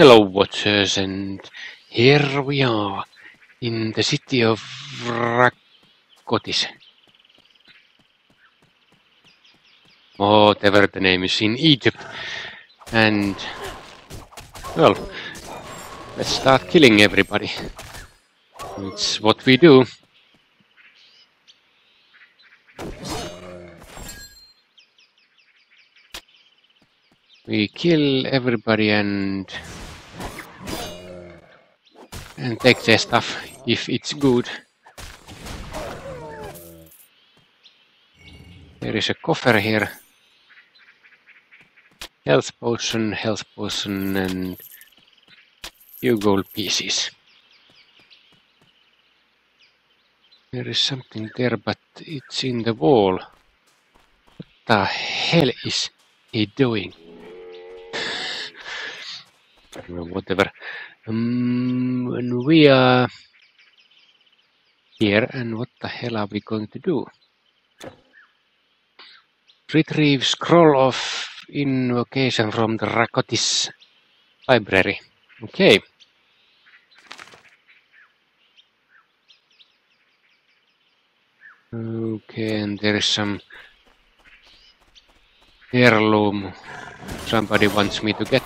Hello, watchers, and here we are in the city of Rakotis. Whatever the name is in Egypt. And, well, let's start killing everybody. It's what we do. We kill everybody and and take their stuff if it's good. There is a coffer here. Health potion, health potion, and few gold pieces. There is something there, but it's in the wall. What the hell is he doing? Whatever. Um, and we are here, and what the hell are we going to do? Retrieve scroll of invocation from the Rakotis library. Okay. Okay, and there is some heirloom somebody wants me to get.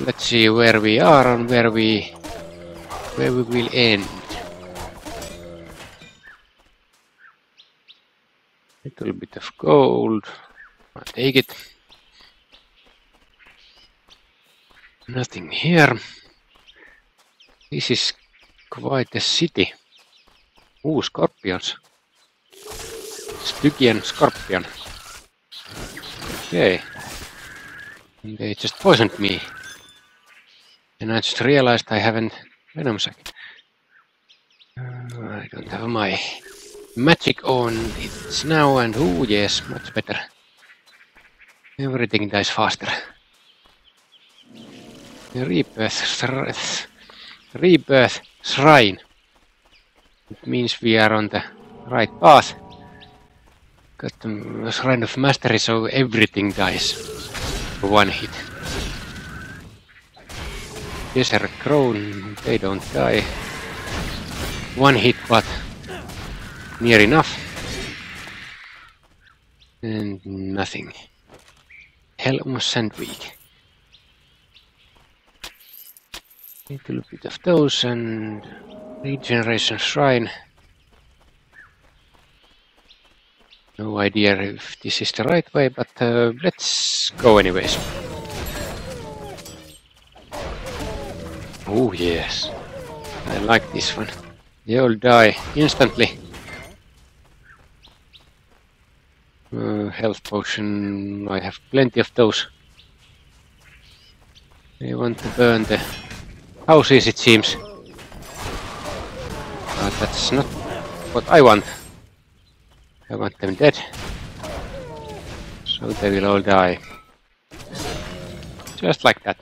Let's see where we are and where we where we will end. Little bit of gold. I'll take it. Nothing here. This is quite a city. Ooh, scorpions. Stygian scorpion. Okay. They just poisoned me. And I just realized I haven't venom sac. Uh, I don't have my magic on. It's now and oh yes, much better. Everything dies faster. The rebirth, rebirth shrine. It means we are on the right path. Got the shrine of mastery, so everything dies. One hit. Desert Crown, they don't die. One hit, but near enough. And nothing. Helm Sandweek. Little bit of those and regeneration shrine. No idea if this is the right way, but uh, let's go anyways. Oh yes, I like this one. All die instantly. Uh, health potion, I have plenty of those. They want to burn the houses it seems. But that's not what I want. I want them dead. So they will all die. Just like that.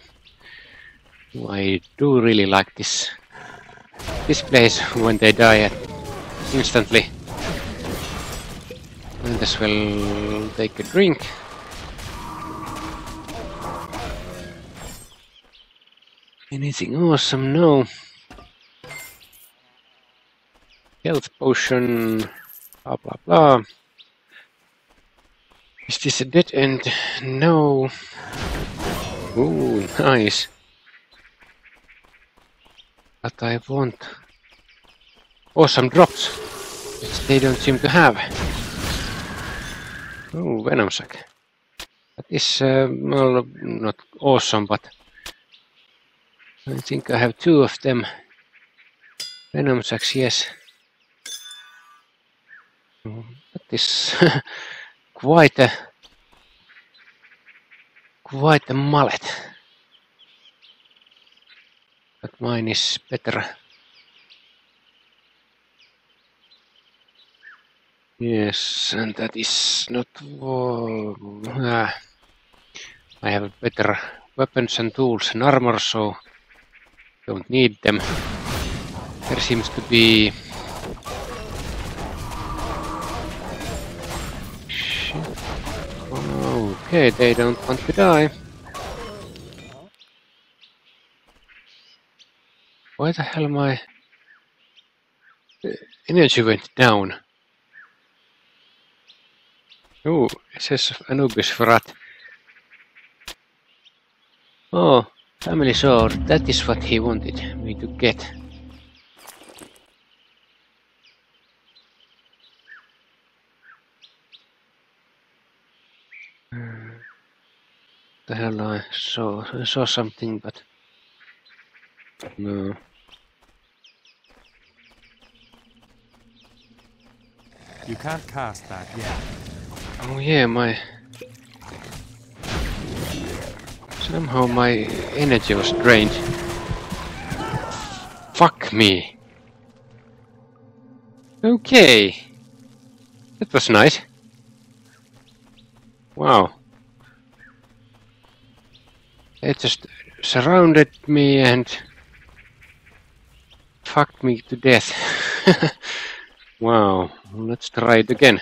Oh, I do really like this this place when they die instantly. And as well take a drink. Anything awesome? No. Health potion. Blah blah blah. Is this a dead end? No. Ooh, nice. But I want awesome drops, which they don't seem to have. Oh, Venom Sac. That is, uh, well, not awesome, but I think I have two of them. Venom Sacs, yes. That is quite a quite a mallet. But mine is better. Yes, and that is not... Uh, I have better weapons and tools and armor, so don't need them. There seems to be... you. Okay, they don't want to die. Why the hell am I... The energy went down. Oh, it says Anubis Vrat. Oh, family sword, that is what he wanted me to get. The hell I saw I saw something but no. You can't cast that yet. oh yeah my somehow my energy was drained. Fuck me. Okay. That was nice. Wow it just surrounded me and fucked me to death. wow, let's try it again.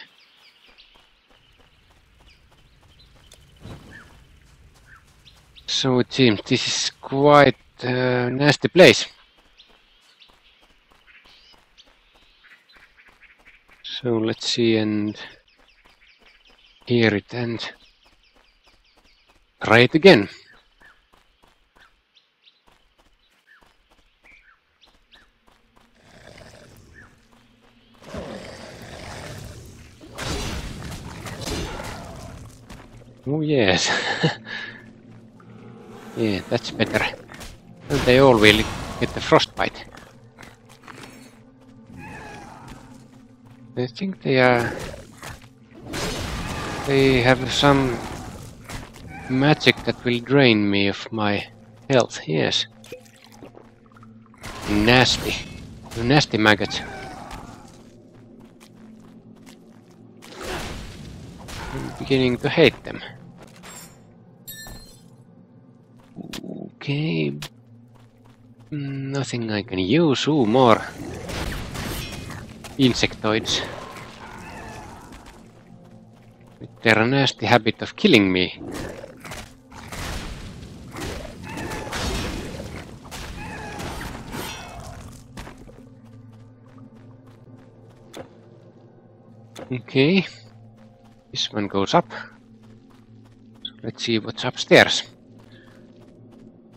So it seems this is quite a nasty place. So let's see and hear it and try it again. Oh yes. yeah, that's better. And they all will get the frostbite. I think they are... They have some magic that will drain me of my health, yes. Nasty. Nasty maggots. I'm beginning to hate them. Okay. Nothing I can use. Ooh, more insectoids. With their nasty habit of killing me. Okay. This one goes up. So let's see what's upstairs.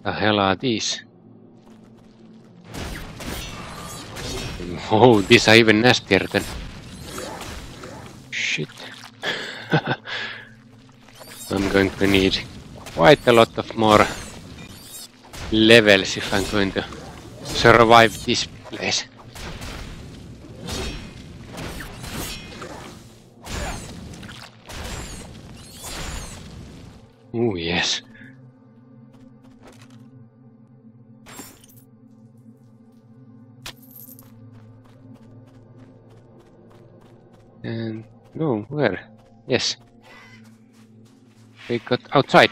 The hell are these? Oh, these are even nastier than... Shit. I'm going to need quite a lot of more levels if I'm going to survive this place. Oh, yes. And no, where? Yes. We got outside.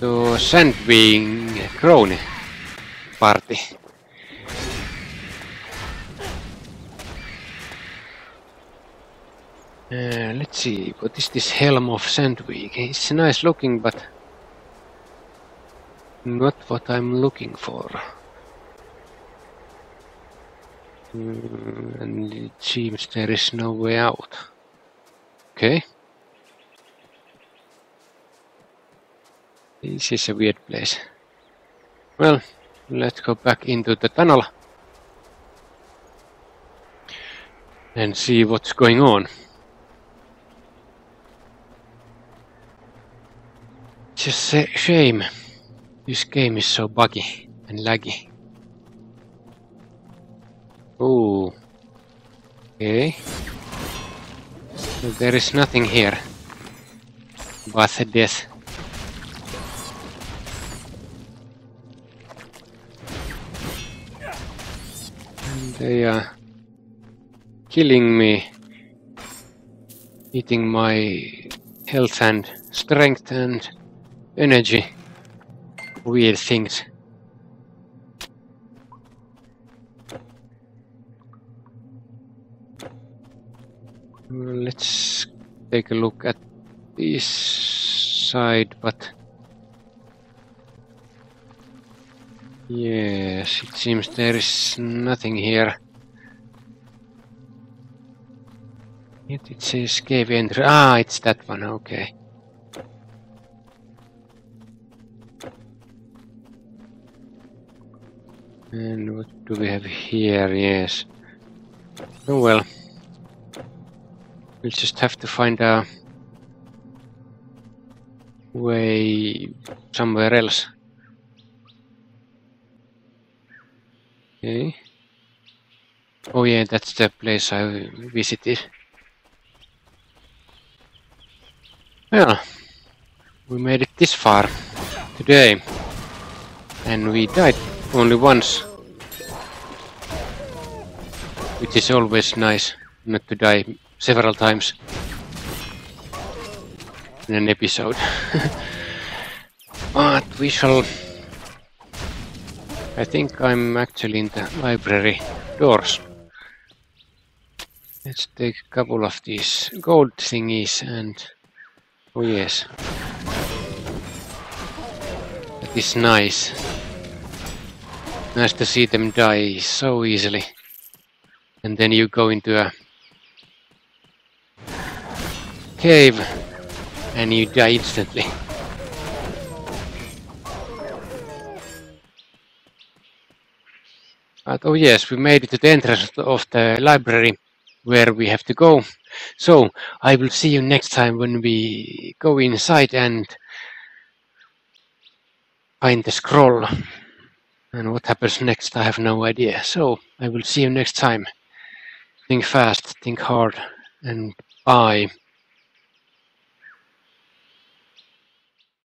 To Sandwing Crone party. Uh, let's see, what is this Helm of Sandwing? It's nice looking, but not what I'm looking for. And it seems there is no way out. Okay. This is a weird place. Well, let's go back into the tunnel and see what's going on. Just a shame. This game is so buggy and laggy. Oh. Okay. There is nothing here. But. And they are killing me. Eating my health and strength and energy. Weird things. Let's take a look at this side, but... Yes, it seems there is nothing here. Yet it says cave entry. Ah, it's that one, okay. And what do we have here? Yes. Oh well. We'll just have to find a way somewhere else. Okay. Oh yeah, that's the place I visited. Well, we made it this far today. And we died only once. Which is always nice, not to die several times in an episode. but we shall... I think I'm actually in the library doors. Let's take a couple of these gold thingies and... Oh yes. That is nice. Nice to see them die so easily. And then you go into a cave and you die instantly. But oh yes, we made it to the entrance of the library where we have to go. So I will see you next time when we go inside and find the scroll. And what happens next, I have no idea. So I will see you next time. Think fast, think hard, and bye.